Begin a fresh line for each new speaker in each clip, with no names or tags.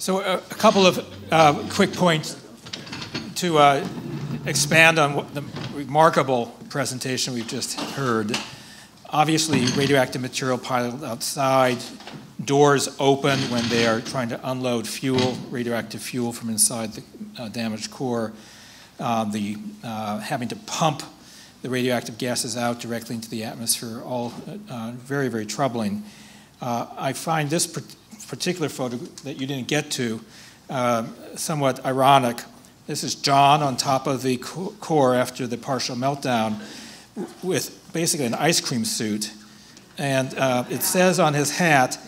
So, a, a couple of uh, quick points to uh, expand on what the remarkable presentation we've just heard. Obviously, radioactive material piled outside, doors open when they are trying to unload fuel, radioactive fuel from inside the uh, damaged core, uh, the uh, having to pump the radioactive gases out directly into the atmosphere, all uh, very, very troubling. Uh, I find this particular photo that you didn't get to uh, somewhat ironic. This is John on top of the core after the partial meltdown with basically an ice cream suit. And uh, it says on his hat,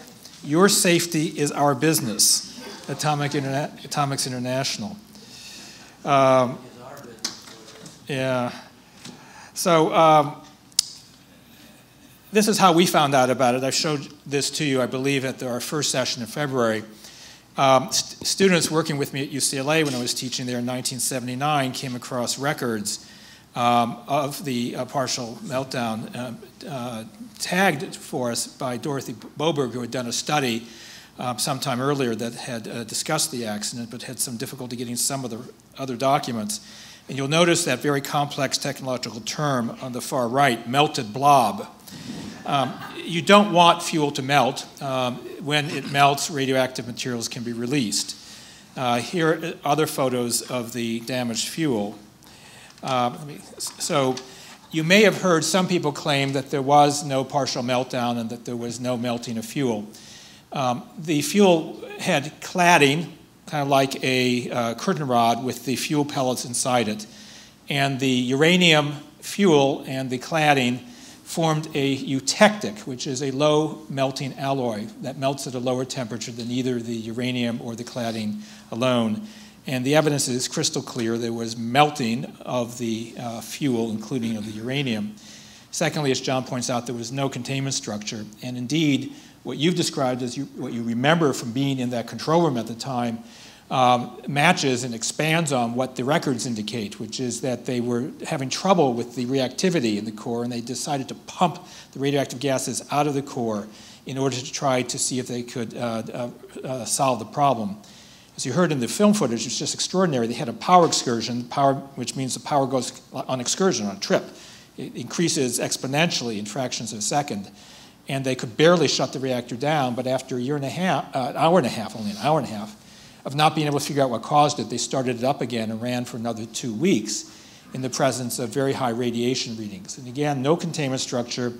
Your safety is our business, Atomic Interna- Atomics International. Um, yeah. So, um, this is how we found out about it. I showed this to you, I believe, at our first session in February. Um, st- students working with me at UCLA when I was teaching there in 1979 came across records um, of the uh, partial meltdown uh, uh, tagged for us by Dorothy Boberg, who had done a study um, sometime earlier that had uh, discussed the accident but had some difficulty getting some of the other documents. And you'll notice that very complex technological term on the far right, melted blob. Um, you don't want fuel to melt. Um, when it melts, radioactive materials can be released. Uh, here are other photos of the damaged fuel. Uh, so you may have heard some people claim that there was no partial meltdown and that there was no melting of fuel. Um, the fuel had cladding, kind of like a uh, curtain rod with the fuel pellets inside it. And the uranium fuel and the cladding formed a eutectic, which is a low melting alloy that melts at a lower temperature than either the uranium or the cladding alone. And the evidence is crystal clear there was melting of the uh, fuel, including of the uranium. Secondly, as John points out, there was no containment structure. And indeed, what you've described as you, what you remember from being in that control room at the time um, matches and expands on what the records indicate, which is that they were having trouble with the reactivity in the core and they decided to pump the radioactive gases out of the core in order to try to see if they could uh, uh, uh, solve the problem. As you heard in the film footage, it's just extraordinary. They had a power excursion, power, which means the power goes on excursion, on a trip. It increases exponentially in fractions of a second. And they could barely shut the reactor down, but after a year and a half, uh, an hour and a half, only an hour and a half, of not being able to figure out what caused it, they started it up again and ran for another two weeks in the presence of very high radiation readings. And again, no containment structure.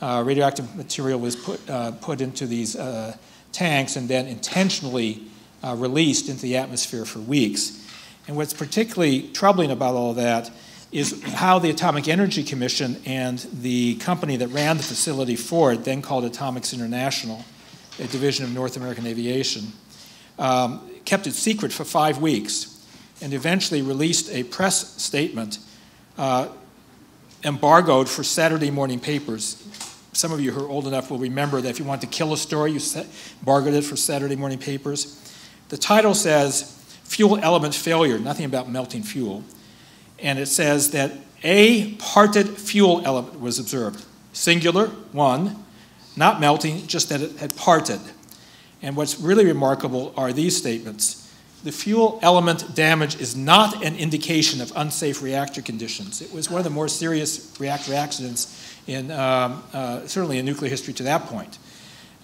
Uh, radioactive material was put, uh, put into these uh, tanks and then intentionally uh, released into the atmosphere for weeks. And what's particularly troubling about all that is how the Atomic Energy Commission and the company that ran the facility for it, then called Atomics International, a division of North American Aviation, um, kept it secret for five weeks and eventually released a press statement uh, embargoed for Saturday morning papers. Some of you who are old enough will remember that if you want to kill a story, you embargoed it for Saturday morning papers. The title says Fuel Element Failure, nothing about melting fuel. And it says that a parted fuel element was observed. Singular, one, not melting, just that it had parted. And what's really remarkable are these statements. The fuel element damage is not an indication of unsafe reactor conditions. It was one of the more serious reactor accidents in um, uh, certainly in nuclear history to that point.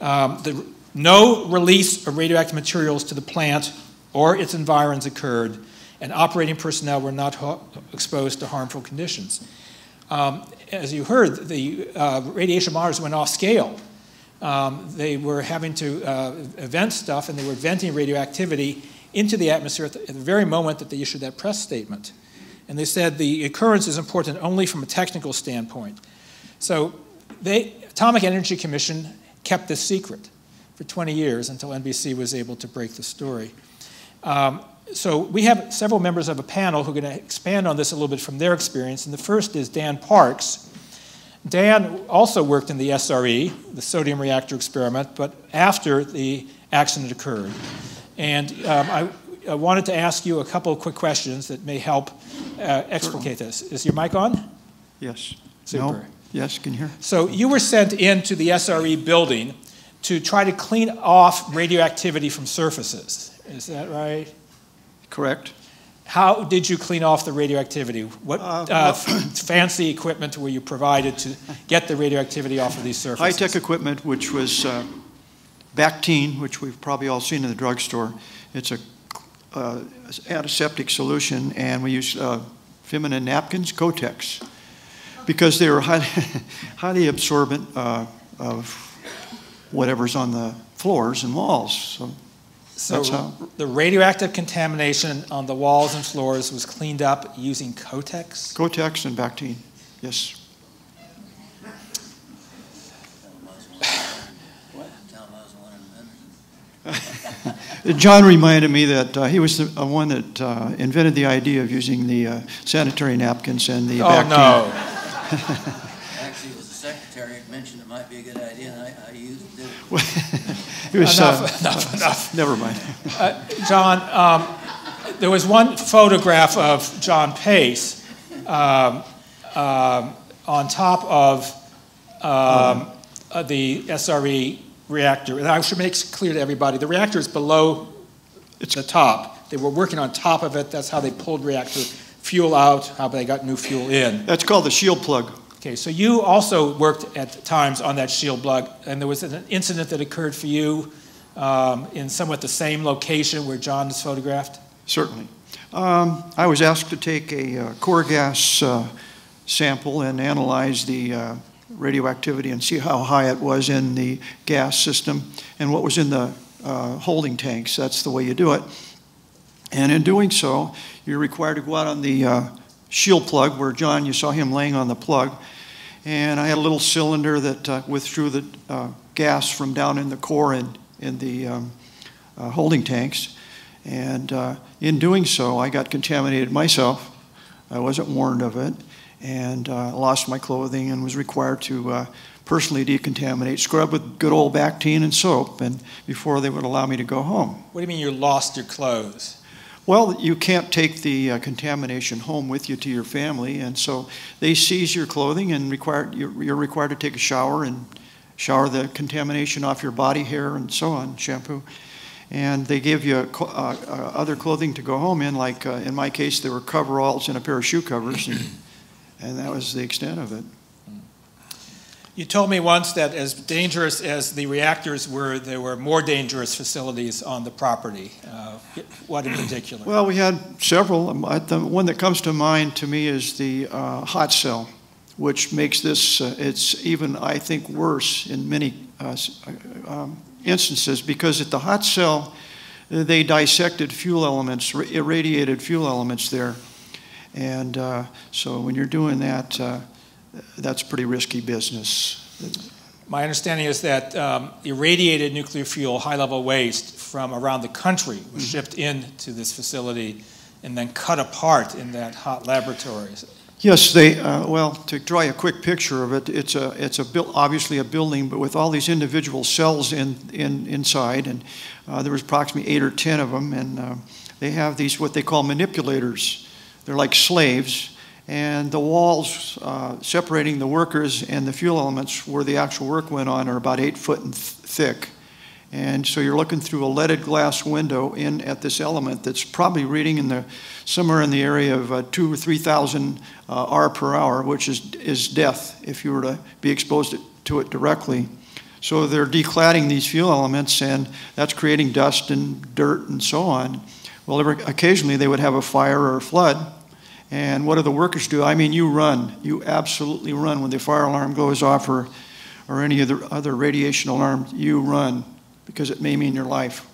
Um, the, no release of radioactive materials to the plant or its environs occurred, and operating personnel were not exposed to harmful conditions. Um, as you heard, the uh, radiation monitors went off scale um, they were having to uh, vent stuff and they were venting radioactivity into the atmosphere at the, at the, very moment that they issued that press statement. And they said the occurrence is important only from a technical standpoint. So the Atomic Energy Commission kept this secret for 20 years until NBC was able to break the story. Um, so we have several members of a panel who are going to expand on this a little bit from their experience. And the first is Dan Parks, Dan also worked in the SRE, the sodium reactor experiment, but after the accident occurred. And um, I, I, wanted to ask you a couple of quick questions that may help uh, explicate this. Is your mic on?
Yes.
Super.
No? Yes, can you hear?
So you were sent into the SRE building to try to clean off radioactivity from surfaces. Is that right?
Correct.
How did you clean off the radioactivity? What
Uh,
uh, fancy equipment were you provided to get the radioactivity off of these surfaces?
High-tech equipment, which was uh, Bactine, which we've probably all seen in the drugstore. It's a uh, antiseptic solution, and we use uh, feminine napkins, Kotex, because they were highly, highly absorbent uh, of whatever's on the floors and walls. So
So the radioactive contamination on the walls and floors was cleaned up using Kotex?
Kotex and Bactine, yes.
Tom, I was the one who invented
John reminded me that uh, he was the uh, one that uh, invented the idea of using the uh, sanitary napkins and the
Oh,
Bactine.
no.
Actually, it was the secretary that mentioned it might be a good idea, and I, I used it. it.
Was, uh,
Enough, enough, enough.
never mind.
John, um, there was one photograph of John Pace um, um, on top of um, uh, the SRE reactor. And I should make clear to everybody, the reactor is below it's the top. They were working on top of it. That's how they pulled reactor fuel out, how they got new fuel in.
That's called the shield plug.
Okay, so you also worked at times on that shield plug, and there was an incident that occurred for you um, in somewhat the same location where John is photographed?
Certainly. Um, I was asked to take a uh, core gas uh, sample and analyze the uh, radioactivity and see how high it was in the gas system and what was in the uh, holding tanks. That's the way you do it. And in doing so, you're required to go out on the uh, shield plug where John, you saw him laying on the plug. And I had a little cylinder that uh, withdrew the uh, gas from down in the core and in the um, uh, holding tanks. And uh, in doing so, I got contaminated myself. I wasn't warned of it and uh, lost my clothing and was required to uh, personally decontaminate, scrub with good old Bactine and soap, and before they would allow me to go home.
What do you mean you lost your clothes?
Well, you can't take the uh, contamination home with you to your family, and so they seize your clothing and require you're, you're required to take a shower and shower the contamination off your body hair and so on, shampoo. And they give you uh, uh, other clothing to go home in, like uh, in my case, there were coveralls and a pair of shoe covers, and, and that was the extent of it.
You told me once that as dangerous as the reactors were, there were more dangerous facilities on the property. Uh, what in particular?
Well, we had several. Um, The one that comes to mind to me is the uh, hot cell, which makes this, uh, it's even, I think, worse in many uh, uh, um, instances because at the hot cell, they dissected fuel elements, irradiated fuel elements there. And uh, so when you're doing that, that's pretty risky business.
My understanding is that um, irradiated nuclear fuel, high level waste from around the country was shipped into this facility and then cut apart in that hot laboratory.
Yes, they, uh, well, to draw you a quick picture of it, it's a, it's a, obviously a building, but with all these individual cells in, in, inside, and uh, there was approximately eight or 10 of them, and uh, they have these, what they call manipulators. They're like slaves, and the walls uh, separating the workers and the fuel elements where the actual work went on are about eight foot th- thick. And so you're looking through a leaded glass window in at this element that's probably reading in the somewhere in the area of uh, two or three thousand uh, R per hour, which is is death if you were to be exposed to it directly. So they're decladding these fuel elements, and that's creating dust and dirt and so on. Well, occasionally they would have a fire or a flood, and what do the workers do? I mean, you run, you absolutely run when the fire alarm goes off or or any other other radiation alarm. You run because it may mean your life.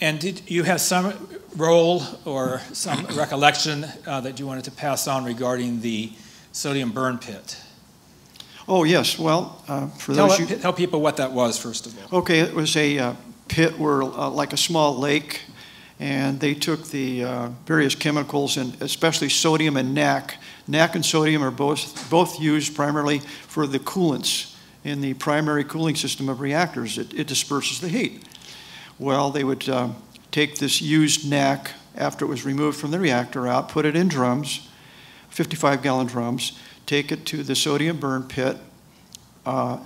And did you have some role or some recollection uh, that you wanted to pass on regarding the sodium burn pit?
Oh yes, well, uh, for
Tell,
those you,
tell people what that was, first of all.
okay, it was a uh, pit where uh, like a small lake, and they took the uh, various chemicals and especially sodium and NaK. NaK and sodium are both both used primarily for the coolants in the primary cooling system of reactors. It, it disperses the heat. Well, they would uh, take this used NaK after it was removed from the reactor out, put it in drums, 55 gallon drums, take it to the sodium burn pit, uh,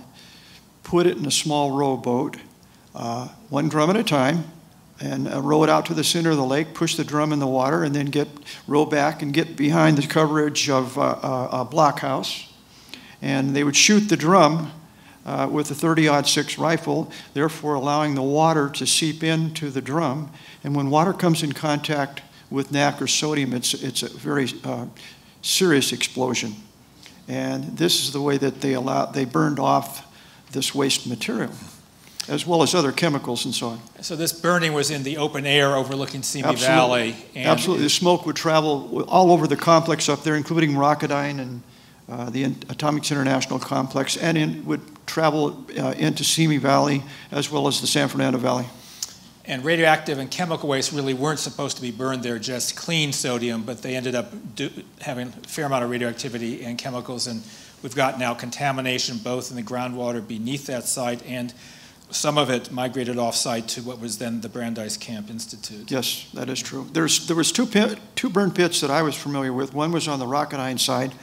put it in a small rowboat, uh, one drum at a time, and uh, row it out to the center of the lake, push the drum in the water, and then get row back and get behind the coverage of uh, uh, a blockhouse. And they would shoot the drum uh, with a 30 6 rifle, therefore allowing the water to seep into the drum. And when water comes in contact with nacre sodium, it's, it's a very uh, serious explosion. And this is the way that they, allow, they burned off this waste material, as well as other chemicals and so on.
So this burning was in the open air overlooking Simi
Absolutely.
Valley. and-
Absolutely. The smoke would travel all over the complex up there, including Rocketdyne and uh, the Atomics International Complex, and in, would travel uh, into Simi Valley as well as the San Fernando Valley.
And radioactive and chemical waste really weren't supposed to be burned there, just clean sodium, but they ended up do, having a fair amount of radioactivity and chemicals. And we've got now contamination both in the groundwater beneath that site and some of it migrated off-site to what was then the Brandeis Camp Institute.
Yes, that is true. There's, there was two, pit, two burn pits that I was familiar with. One was on the Rocketdyne side,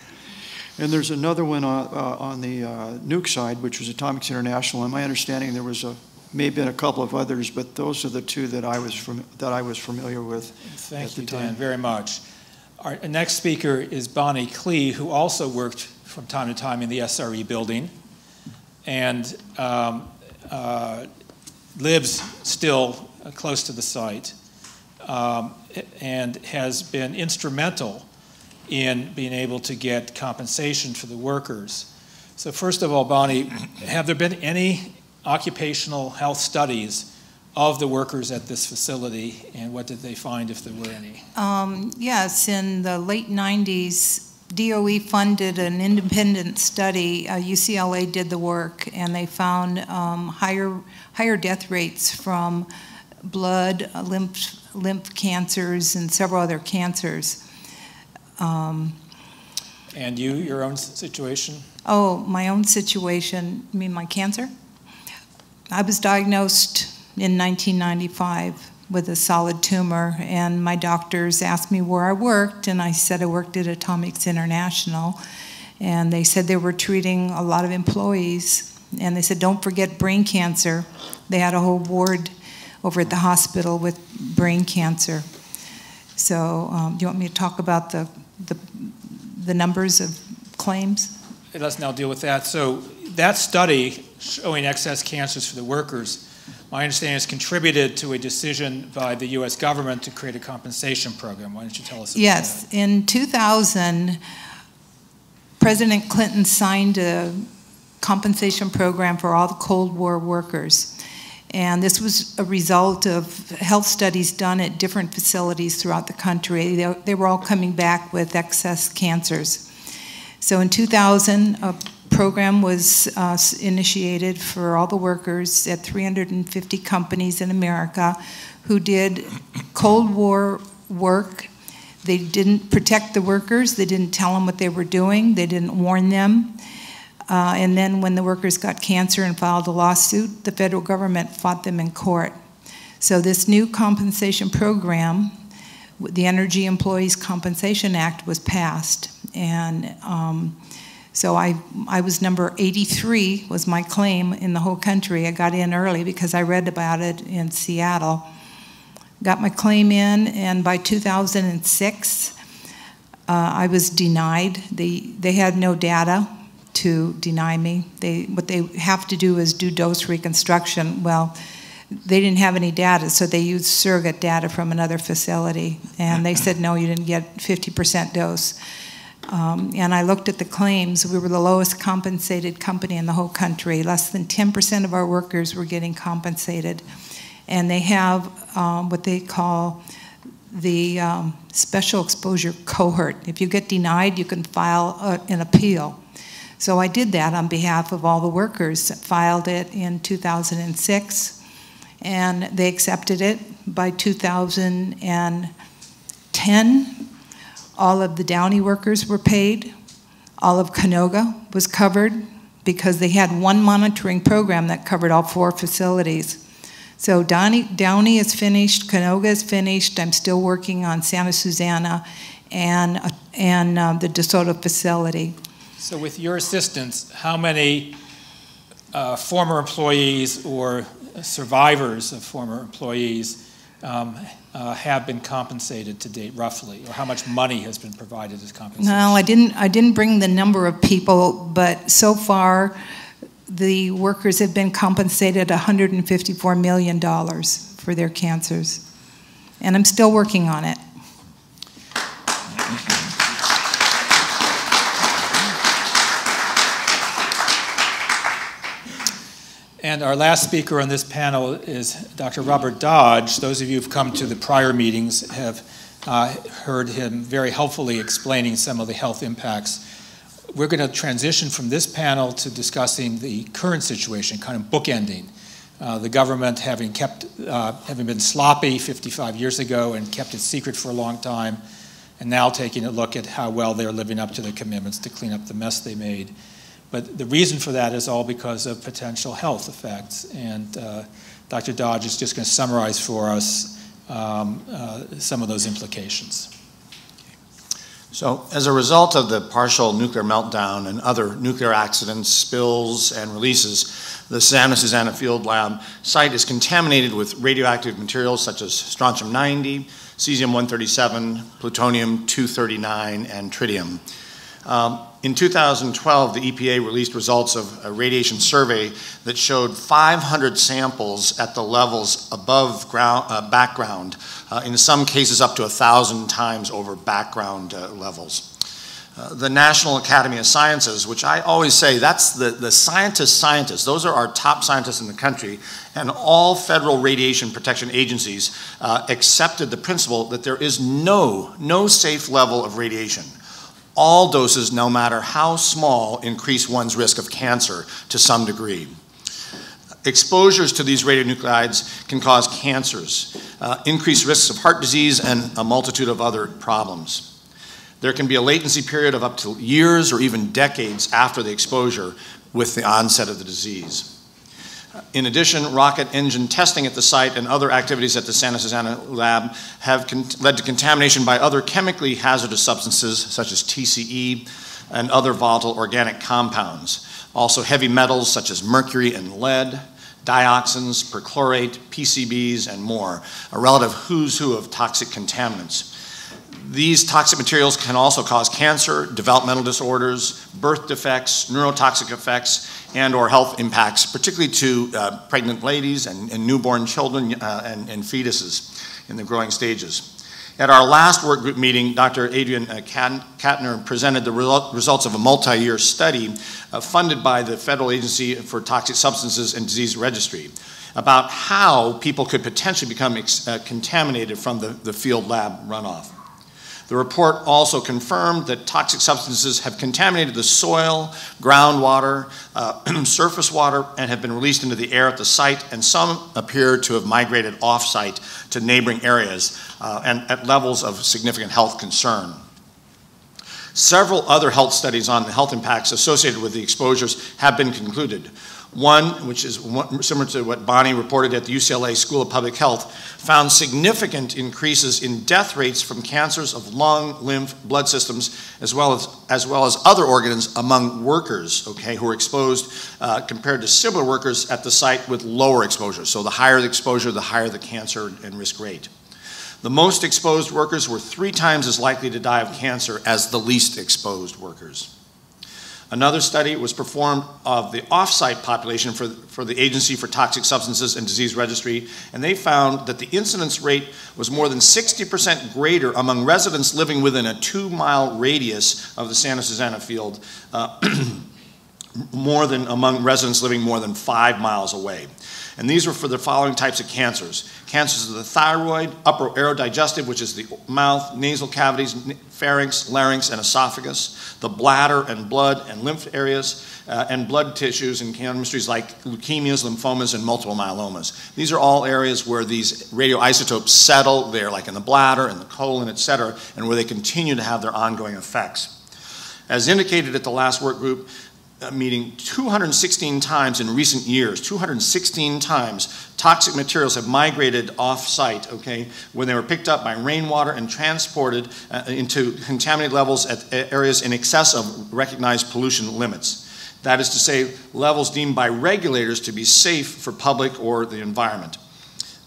and there's another one on, uh, on the uh, nuke side, which was Atomics International. And my understanding, there was a may have been a couple of others, but those are the two that I was from, that I was familiar with.
Thank
at the
you,
time.
Dan, very much. Our next speaker is Bonnie Klea, who also worked from time to time in the SRE building and um, uh, lives still uh, close to the site um, and has been instrumental in being able to get compensation for the workers. So, first of all, Bonnie, have there been any occupational health studies of the workers at this facility, and what did they find if there were any?
Um, yes, in the late 90s, DOE funded an independent study. Uh, UCLA did the work, and they found um, higher higher death rates from blood, uh, lymph lymph cancers, and several other cancers. Um,
And you, your own situation?
oh, my own situation. You mean my cancer? I was diagnosed in 1995 with a solid tumor, and my doctors asked me where I worked, and I said I worked at Atomics International. And they said they were treating a lot of employees, and they said, don't forget brain cancer. They had a whole ward over at the hospital with brain cancer. So, um, do you want me to talk about the, the, the numbers of claims?
Let's now deal with that. So, that study showing excess cancers for the workers, my understanding is contributed to a decision by the U.S. government to create a compensation program. Why don't you tell us about that?
Yes,
that?
in 2000, President Clinton signed a compensation program for all the Cold War workers. And this was a result of health studies done at different facilities throughout the country. They, they were all coming back with excess cancers. So in 2000, a program was uh, initiated for all the workers at 350 companies in America who did Cold War work. They didn't protect the workers, they didn't tell them what they were doing, they didn't warn them. Uh, and then when the workers got cancer and filed a lawsuit, the federal government fought them in court. So this new compensation program, the Energy Employees Compensation Act, was passed. And um, so I, I was number 83 was my claim in the whole country. I got in early because I read about it in Seattle. Got my claim in, and by 2006, uh, I was denied. They, they had no data to deny me. They, what they have to do is do dose reconstruction. Well, they didn't have any data, so they used surrogate data from another facility. And they said, no, you didn't get 50% dose. Um, and I looked at the claims. We were the lowest compensated company in the whole country. Less than 10% of our workers were getting compensated. And they have um, what they call the um, special exposure cohort. If you get denied, you can file a, an appeal. So I did that on behalf of all the workers, that filed it in 2006, and they accepted it. By 2010, all of the Downey workers were paid. All of Canoga was covered because they had one monitoring program that covered all four facilities. So Downey, Downey is finished, Canoga is finished. I'm still working on Santa Susana and, and uh, the DeSoto facility.
So, with your assistance, how many uh, former employees or survivors of former employees um, uh, have been compensated to date, roughly, or how much money has been provided as compensation?
No, I didn't, I didn't bring the number of people, but so far, the workers have been compensated $154 million for their cancers. And I'm still working on it.
And our last speaker on this panel is Dr. Robert Dodge. Those of you who've come to the prior meetings have uh, heard him very helpfully explaining some of the health impacts. We're going to transition from this panel to discussing the current situation, kind of bookending. Uh, the government having kept, uh, having been sloppy 55 years ago and kept it secret for a long time, and now taking a look at how well they're living up to their commitments to clean up the mess they made. But the reason for that is all because of potential health effects. And uh, Dr. Dodge is just going to summarize for us um, uh, some of those implications.
So, as a result of the partial nuclear meltdown and other nuclear accidents, spills, and releases, the Santa Susana Field Lab site is contaminated with radioactive materials such as strontium 90, cesium 137, plutonium 239, and tritium. Um, in 2012, the EPA released results of a radiation survey that showed 500 samples at the levels above ground, uh, background, uh, in some cases up to 1,000 times over background uh, levels. Uh, the National Academy of Sciences, which I always say that's the, the scientist scientists, those are our top scientists in the country, and all federal radiation protection agencies uh, accepted the principle that there is no, no safe level of radiation all doses, no matter how small, increase one's risk of cancer to some degree. Exposures to these radionuclides can cause cancers, uh, increased risks of heart disease, and a multitude of other problems. There can be a latency period of up to years or even decades after the exposure with the onset of the disease. In addition, rocket engine testing at the site and other activities at the Santa Susana lab have led to contamination by other chemically hazardous substances such as TCE and other volatile organic compounds. Also, heavy metals such as mercury and lead, dioxins, perchlorate, PCBs, and more, a relative who's who of toxic contaminants. These toxic materials can also cause cancer, developmental disorders, birth defects, neurotoxic effects, and or health impacts, particularly to uh, pregnant ladies and, and newborn children uh, and, and, fetuses in the growing stages. At our last work group meeting, Dr. Adrian uh, Katner presented the results of a multi-year study uh, funded by the Federal Agency for Toxic Substances and Disease Registry about how people could potentially become uh, contaminated from the field lab runoff. The report also confirmed that toxic substances have contaminated the soil, groundwater, uh, surface water, and have been released into the air at the site, and some appear to have migrated off-site to neighboring areas uh, and at levels of significant health concern. Several other health studies on the health impacts associated with the exposures have been concluded. One, which is similar to what Bonnie reported at the UCLA School of Public Health, found significant increases in death rates from cancers of lung, lymph, blood systems, as well as, as, well as other organs among workers, okay, who were exposed uh, compared to similar workers at the site with lower exposure. So the higher the exposure, the higher the cancer and risk rate. The most exposed workers were three times as likely to die of cancer as the least exposed workers. Another study was performed of the off-site population for, for the Agency for Toxic Substances and Disease Registry, and they found that the incidence rate was more than 60% greater among residents living within a two-mile radius of the Santa Susana field, uh, more than among residents living more than five miles away. And these were for the following types of cancers cancers of the thyroid, upper aerodigestive, which is the mouth, nasal cavities, pharynx, larynx, and esophagus, the bladder and blood and lymph areas, uh, and blood tissues and chemistries like leukemias, lymphomas, and multiple myelomas. These are all areas where these radioisotopes settle there, like in the bladder and the colon, et cetera, and where they continue to have their ongoing effects. As indicated at the last work group, meeting 216 times in recent years, 216 times, toxic materials have migrated off-site, okay, when they were picked up by rainwater and transported uh, into contaminated levels at areas in excess of recognized pollution limits. That is to say, levels deemed by regulators to be safe for public or the environment.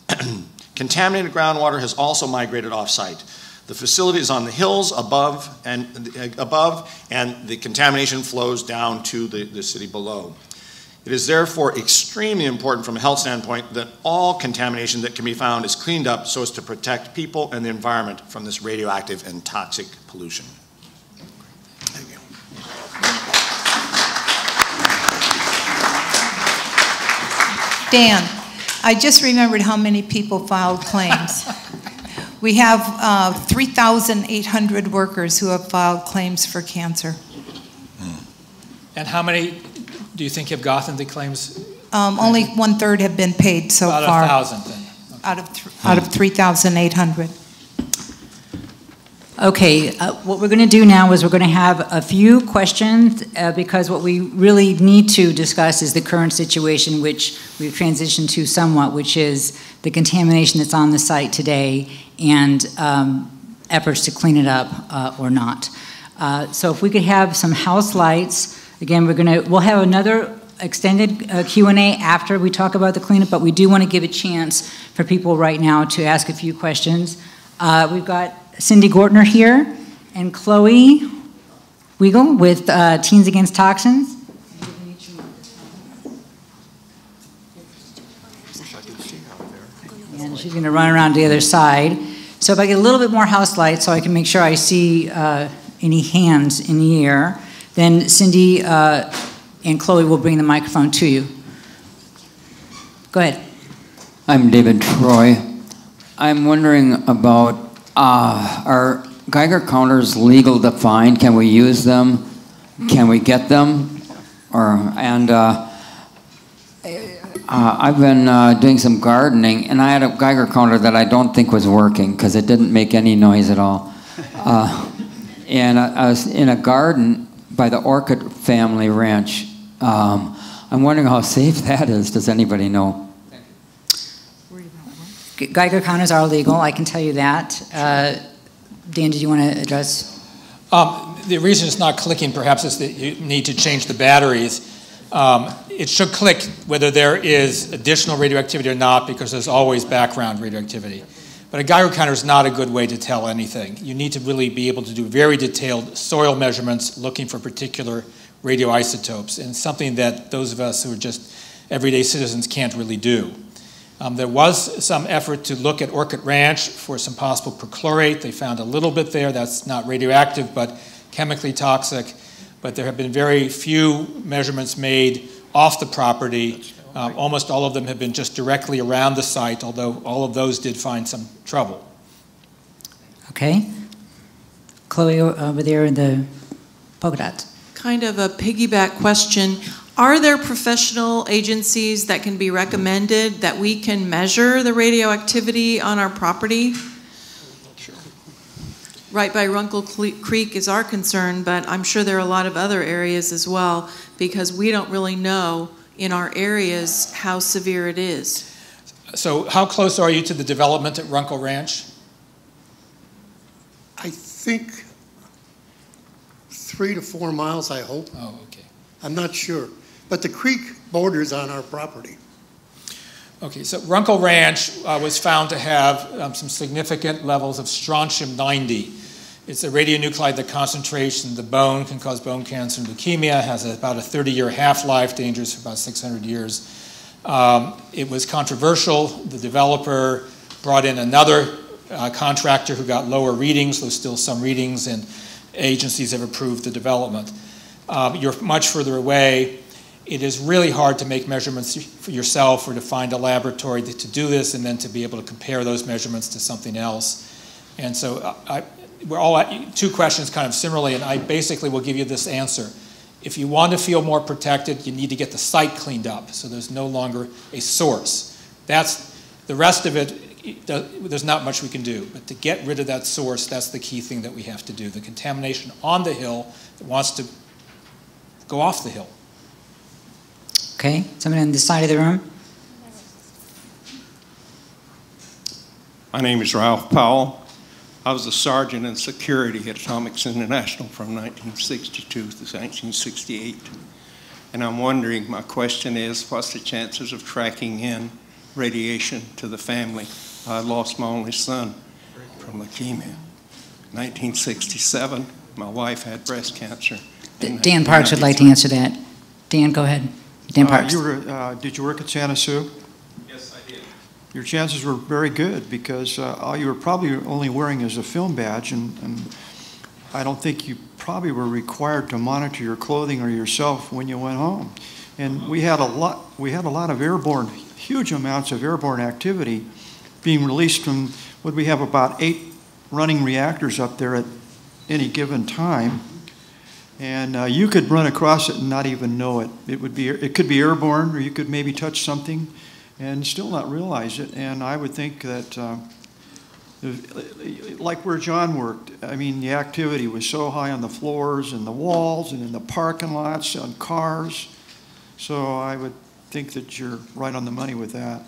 Contaminated groundwater has also migrated off-site. The facility is on the hills above and uh, above, and the contamination flows down to the, the city below. It is therefore extremely important from a health standpoint that all contamination that can be found is cleaned up so as to protect people and the environment from this radioactive and toxic pollution. Thank you.
Dan, I just remembered how many people filed claims. We have uh, 3,800 workers who have filed claims for cancer.
And how many do you think have gotten the claims?
Um, Only one-third have been paid so
About a
far,
thousand then.
out of, th- out of 3,800.
Okay, uh, what we're going to do now is we're going to have a few questions uh, because what we really need to discuss is the current situation, which we've transitioned to somewhat, which is the contamination that's on the site today and um, efforts to clean it up uh, or not. Uh, So if we could have some house lights, again, we're to, we'll have another extended uh, Q and A after we talk about the cleanup, but we do want to give a chance for people right now to ask a few questions. Uh, We've got Cindy Gortner here, and Chloe Weigel with uh, Teens Against Toxins. She's going to run around to the other side. So if I get a little bit more house light so I can make sure I see uh, any hands in the air, then Cindy uh, and Chloe will bring the microphone to you. Go ahead.
I'm David Troy. I'm wondering about uh, are Geiger counters legal to find? Can we use them? Can we get them? Or and uh, uh, I've been uh, doing some gardening, and I had a Geiger counter that I don't think was working because it didn't make any noise at all. Uh, and I, I was in a garden by the Orchid Family Ranch. Um, I'm wondering how safe that is. Does anybody know?
Geiger counters are legal, I can tell you that. Uh, Dan, did you want to address?
Um, The reason it's not clicking perhaps is that you need to change the batteries. Um, It should click whether there is additional radioactivity or not, because there's always background radioactivity. But a Geiger counter is not a good way to tell anything. You need to really be able to do very detailed soil measurements, looking for particular radioisotopes, and something that those of us who are just everyday citizens can't really do. Um, there was some effort to look at Orchid Ranch for some possible perchlorate. They found a little bit there. That's not radioactive, but chemically toxic. But there have been very few measurements made off the property. Um, almost all of them have been just directly around the site, although all of those did find some trouble.
Okay. Chloe over there in the polka dots.
Kind of a piggyback question. Are there professional agencies that can be recommended that we can measure the radioactivity on our property? Right by Runkle Creek is our concern, but I'm sure there are a lot of other areas as well, because we don't really know in our areas how severe it is.
So, how close are you to the development at Runkle Ranch?
I think three to four miles, I hope.
Oh, okay.
I'm not sure. But the creek borders on our property.
Okay, so Runkle Ranch uh, was found to have um, some significant levels of strontium 90. It's a radionuclide that concentrates in the bone, can cause bone cancer and leukemia, has about a 30 year half life, dangerous for about 600 years. Um, it was controversial. The developer brought in another uh, contractor who got lower readings, though still some readings, and agencies have approved the development. Um, you're much further away. It is really hard to make measurements for yourself or to find a laboratory to, to do this and then to be able to compare those measurements to something else. And so uh, I, we're all at two questions kind of similarly, and I basically will give you this answer. If you want to feel more protected, you need to get the site cleaned up so there's no longer a source. That's the rest of it. it does- There's not much we can do, but to get rid of that source, that's the key thing that we have to do. The contamination on the hill that wants to go off the hill.
Okay, someone on this side of the room?
My name is Ralph Powell. I was a sergeant in security at Atomics International from 1962 to 1968. And I'm wondering, my question is, what's the chances of tracking in radiation to the family. I lost my only son from leukemia. 1967, my wife had breast cancer.
Dan Parks would like to answer that. Dan, go ahead. Dan
Uh,
Parks.
you were, uh, Did you work at Santa Sue? Your chances were very good because uh, all you were probably only wearing is a film badge, and, and I don't think you probably were required to monitor your clothing or yourself when you went home. And we had a lot, we had a lot of airborne, huge amounts of airborne activity being released from, would we have about eight running reactors up there at any given time. And uh, you could run across it and not even know it. It would be, it could be airborne, or you could maybe touch something and still not realize it. And I would think that, uh, like where John worked, I mean, the activity was so high on the floors and the walls and in the parking lots, on cars. So I would think that you're right on the money with that.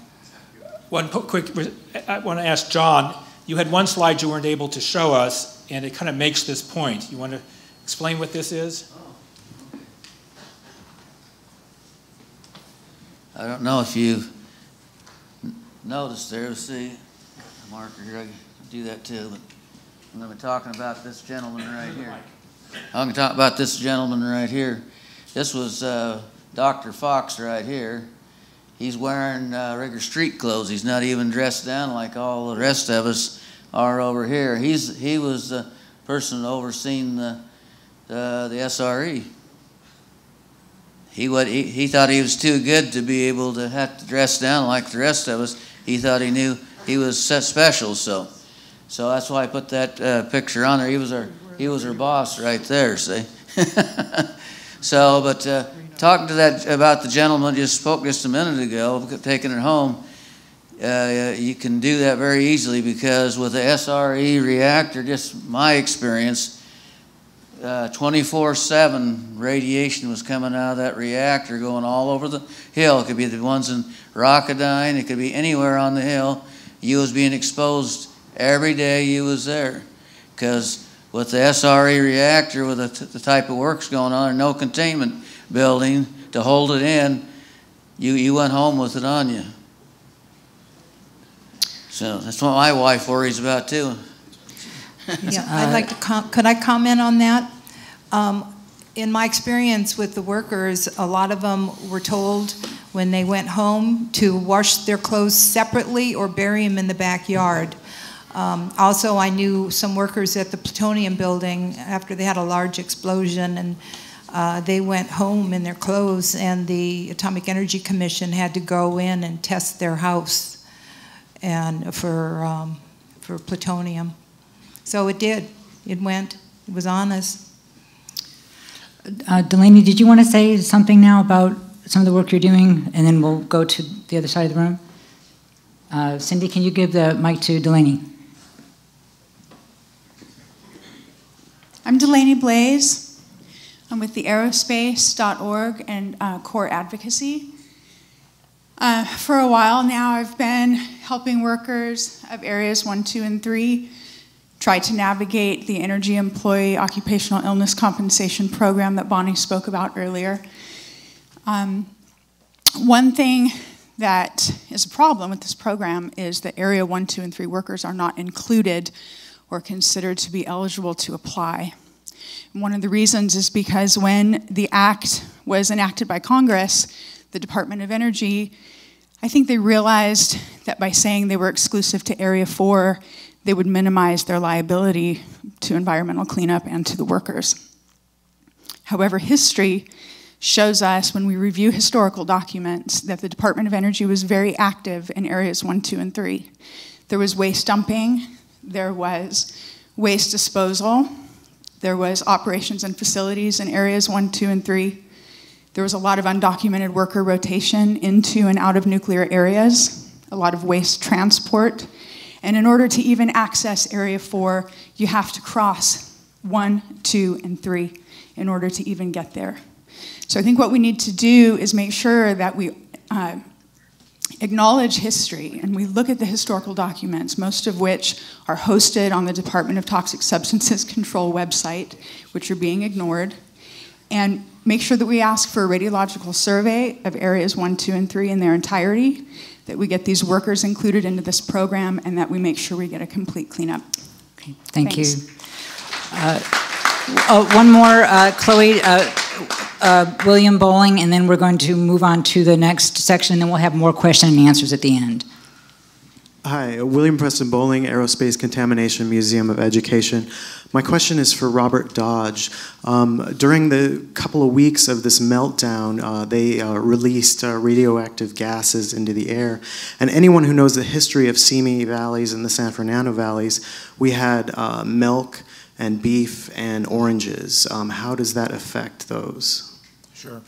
One quick, I want to ask John, you had one slide you weren't able to show us, and it kind of makes this point. You want to explain what this is?
I don't know if you noticed there, see, marker here, I do that too, but I'm gonna be talking about this gentleman right here. I'm gonna talk about this gentleman right here. This was, uh, Dr. Fox right here. He's wearing, uh, regular street clothes. He's not even dressed down like all the rest of us are over here. He's, he was the person overseeing the, the, the SRE. He, what, he, he thought he was too good to be able to have to dress down like the rest of us. He thought he knew he was special, so. So that's why I put that uh, picture on there. He was our, he was our boss right there, see? so, but uh, talking to that about the gentleman just spoke just a minute ago, taking it home, uh, you can do that very easily because with the SRE reactor, just my experience, uh, 24/7 radiation was coming out of that reactor, going all over the hill. It could be the ones in Rocketdyne. It could be anywhere on the hill. You was being exposed every day you was there, because with the SRE reactor, with the, the type of works going on, and no containment building to hold it in, you you went home with it on you. So that's what my wife worries about too.
Yeah, I'd like to, could I comment on that? Um, In my experience with the workers, a lot of them were told when they went home to wash their clothes separately or bury them in the backyard. Um, Also, I knew some workers at the plutonium building, after they had a large explosion, and uh, they went home in their clothes, and the Atomic Energy Commission had to go in and test their house and for, um, for plutonium. So it did. It went. It was on us.
Uh, Delaney, did you want to say something now about some of the work you're doing, and then we'll go to the other side of the room? Uh, Cindy, can you give the mic to Delaney?
I'm Delaney Blaze. I'm with the aerospace.org and uh, Core Advocacy. Uh, for a while now, I've been helping workers of areas one, two, and three try to navigate the Energy Employee Occupational Illness Compensation Program that Bonnie spoke about earlier. Um, one thing that is a problem with this program is that Area 1, 2, and 3 workers are not included or considered to be eligible to apply. One of the reasons is because when the act was enacted by Congress, the Department of Energy, I think they realized that by saying they were exclusive to Area 4, they would minimize their liability to environmental cleanup and to the workers. However, history shows us when we review historical documents that the Department of Energy was very active in areas 1, 2, and 3. There was waste dumping, there was waste disposal, there was operations and facilities in areas 1, 2, and 3. There was a lot of undocumented worker rotation into and out of nuclear areas, a lot of waste transport. And in order to even access Area 4, you have to cross 1, 2, and 3 in order to even get there. So I think what we need to do is make sure that we uh, acknowledge history and we look at the historical documents, most of which are hosted on the Department of Toxic Substances Control website, which are being ignored, and make sure that we ask for a radiological survey of areas 1, 2, and 3 in their entirety. That we get these workers included into this program and that we make sure we get a complete cleanup.
Okay, thank
Thanks.
you. Uh, oh, one more, uh, Chloe, uh, uh, William Bowling, and then we're going to move on to the next section, and then we'll have more question and answers at the end.
Hi, William Preston Bowling, Aerospace Contamination Museum of Education. My question is for Robert Dodge. Um, during the couple of weeks of this meltdown, uh, they uh, released uh, radioactive gases into the air. And anyone who knows the history of Simi valleys and the San Fernando valleys, we had uh, milk and beef and oranges. Um, how does that affect those?
Sure.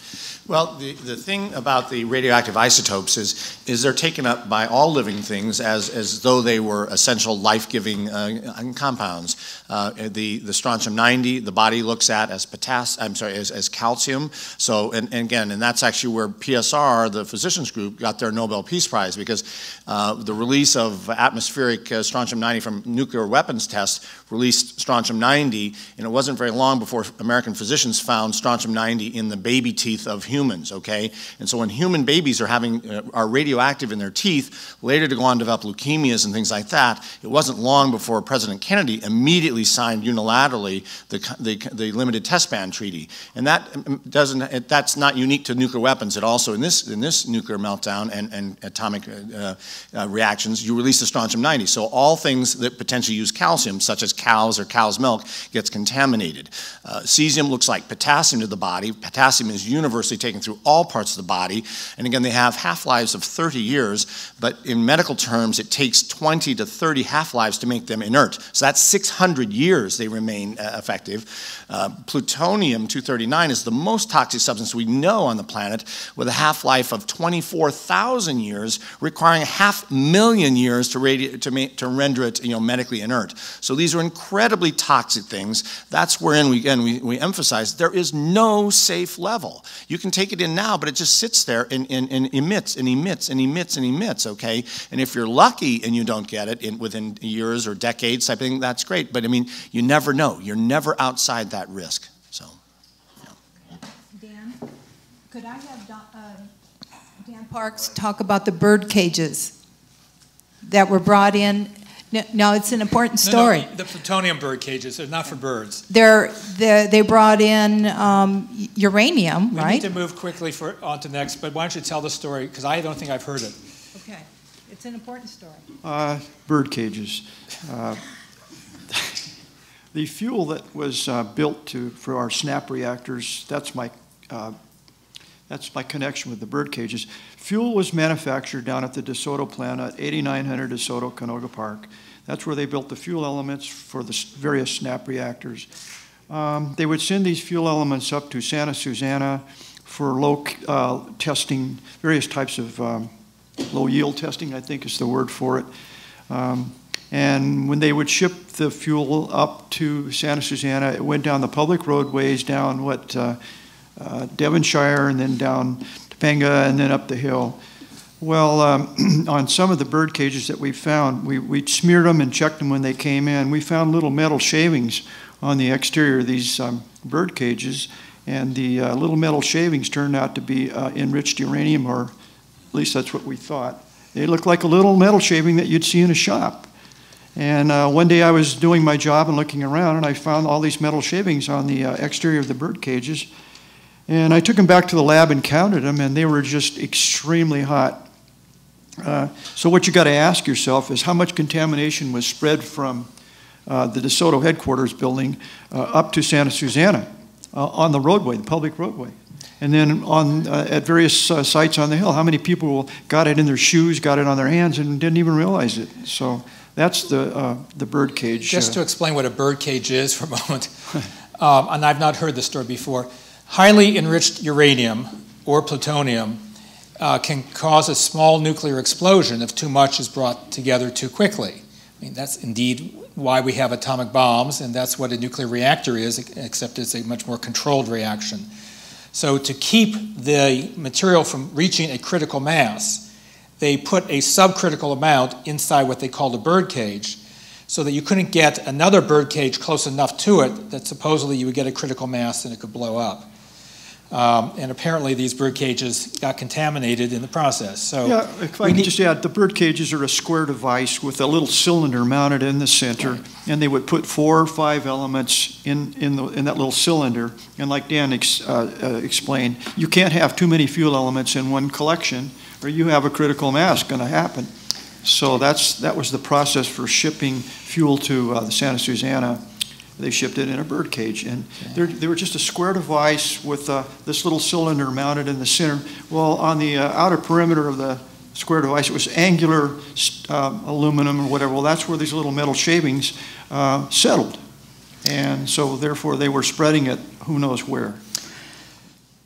Well, the, the thing about the radioactive isotopes is, is they're taken up by all living things as, as though they were essential life-giving uh, compounds. Uh, the, the strontium-90, the body looks at as potass, I'm sorry, as, as calcium. So, and, and again, and that's actually where PSR, the physicians group, got their Nobel Peace Prize because uh, the release of atmospheric uh, strontium-90 from nuclear weapons tests released strontium-90, and it wasn't very long before American physicians found strontium-90 in the baby teeth of humans, okay? And so when human babies are having, uh, are radioactive in their teeth, later to go on to develop leukemias and things like that, it wasn't long before President Kennedy immediately signed unilaterally the, the, the limited test ban treaty. And that um, doesn't, it, that's not unique to nuclear weapons. It also, in this, in this nuclear meltdown and, and atomic uh, uh, reactions, you release the strontium-90. So all things that potentially use calcium, such as cows or cow's milk gets contaminated. Uh, cesium looks like potassium to the body. Potassium is universally taken through all parts of the body. And again, they have half-lives of 30 years, but in medical terms, it takes 20 to 30 half-lives to make them inert. So that's 600 years they remain uh, effective. Uh, Plutonium-239 is the most toxic substance we know on the planet with a half-life of 24,000 years, requiring a half million years to, radi- to, ma- to render it you know, medically inert. So these are incredibly toxic things. That's wherein we, again, we, we emphasize there is no safe level. You can take it in now, but it just sits there and, and, and emits and emits and emits and emits, okay? And if you're lucky and you don't get it in, within years or decades I think that's great. But I mean, you never know. You're never outside that risk. So,
Dan, could I have Don- uh, Dan Parks talk about the bird cages that were brought in? No, No, it's an important
No, no,
story.
The plutonium bird cages, they're not for birds.
They're, they're- they brought in um, uranium,
We need to move quickly for, on to next, but why don't you tell the story, because I don't think I've heard it.
Okay, it's an important story.
Uh, bird cages. Uh, The fuel that was uh, built to, for our SNAP reactors, that's my, uh, that's my connection with the bird cages. Fuel was manufactured down at the DeSoto plant at 8900 DeSoto, Canoga Park. That's where they built the fuel elements for the various SNAP reactors. Um, They would send these fuel elements up to Santa Susana for low uh, testing, various types of um, low yield testing, I think is the word for it. Um, And when they would ship the fuel up to Santa Susana, it went down the public roadways, down what, uh, uh, Devonshire, and then down Topanga, and then up the hill. Well, um, on some of the bird cages that we found, we, we smeared them and checked them when they came in. We found little metal shavings on the exterior of these um, bird cages, and the uh, little metal shavings turned out to be uh, enriched uranium, or at least that's what we thought. They looked like a little metal shaving that you'd see in a shop. And uh, one day I was doing my job and looking around, and I found all these metal shavings on the uh, exterior of the bird cages. And I took them back to the lab and counted them, and they were just extremely hot. Uh, so what you got to ask yourself is how much contamination was spread from uh, the DeSoto headquarters building uh, up to Santa Susana uh, on the roadway, the public roadway. And then on, at various sites on the hill, how many people got it in their shoes, got it on their hands, and didn't even realize it? So that's the, uh, the bird cage.
Just
uh,
to explain what a bird cage is for a moment, um, and I've not heard this story before, highly enriched uranium or plutonium uh, can cause a small nuclear explosion if too much is brought together too quickly. I mean, that's indeed why we have atomic bombs, and that's what a nuclear reactor is, except it's a much more controlled reaction. So, to keep the material from reaching a critical mass, they put a subcritical amount inside what they called a bird cage so that you couldn't get another bird cage close enough to it that supposedly you would get a critical mass and it could blow up. Um, And apparently, these bird cages got contaminated in the process, so.
Yeah, if I just add, the bird cages are a square device with a little cylinder mounted in the center, and they would put four or five elements in, in, the, in that little cylinder. And like Dan ex, uh, uh, explained, you can't have too many fuel elements in one collection, or you have a critical mass going to happen. So that's, that was the process for shipping fuel to uh, the Santa Susana. They shipped it in a bird cage, and they were just a square device with uh, this little cylinder mounted in the center. Well, on the uh, outer perimeter of the square device, it was angular um, aluminum or whatever. Well, that's where these little metal shavings uh, settled, and so therefore they were spreading it who knows where.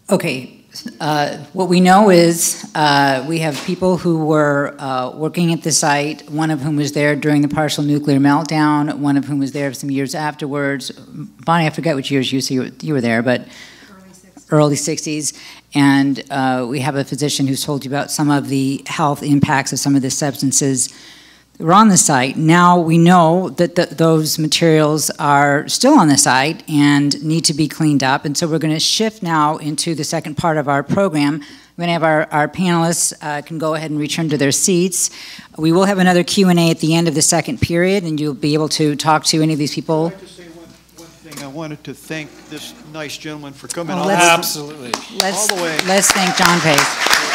Okay, uh, what we know is uh, we have people who were uh, working at the site, one of whom was there during the partial nuclear meltdown, one of whom was there some years afterwards. Bonnie, I forget which years you, so you, were- you were there, but early 60s. And uh, we have a physician who's told you about some of the health impacts of some of the substances were on the site. Now we know that th those materials are still on the site and need to be cleaned up. And so we're going to shift now into the second part of our program. We're going to have our, our panelists uh, can go ahead and return to their seats. We will have another Q&A at the end of the second period, and you'll be able to talk to any of these people.
I'd like to say one, one thing. I wanted to thank this nice gentleman for coming
Oh,
all
let's-
Absolutely.
Let's,
All the way.
let's thank John Pace.